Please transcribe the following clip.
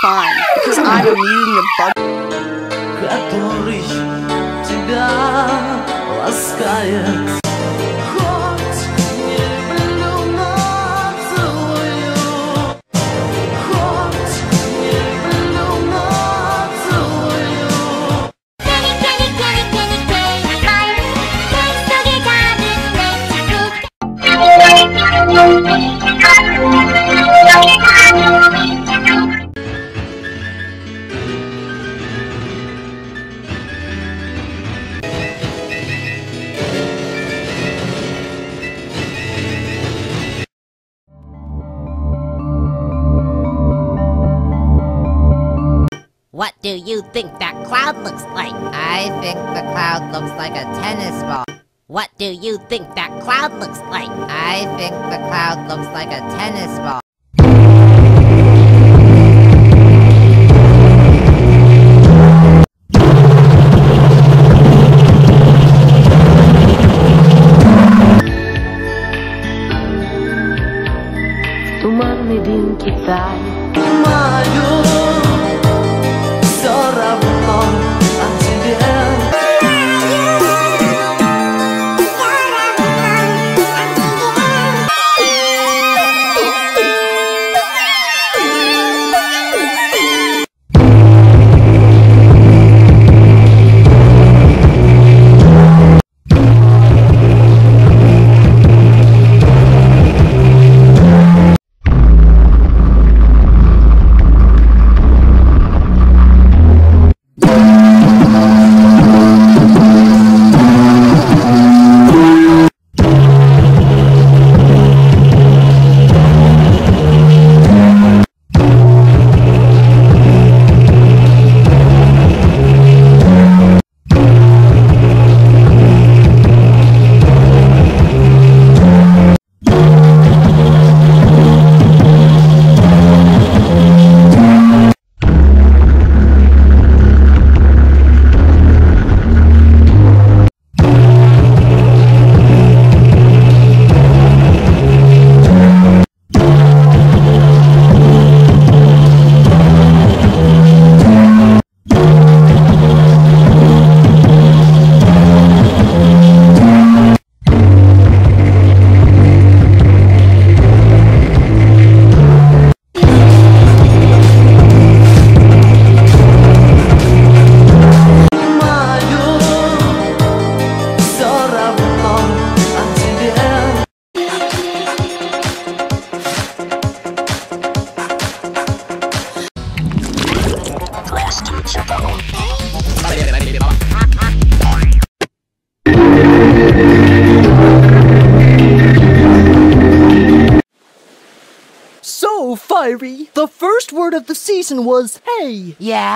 fine, because I'm immune to bug. который тебя ласкает. do you think that cloud looks like? I think the cloud looks like a tennis ball. What do you think that cloud looks like? I think the cloud looks like a tennis ball. তোমার So, Fiery, the first word of the season was hey. Yeah.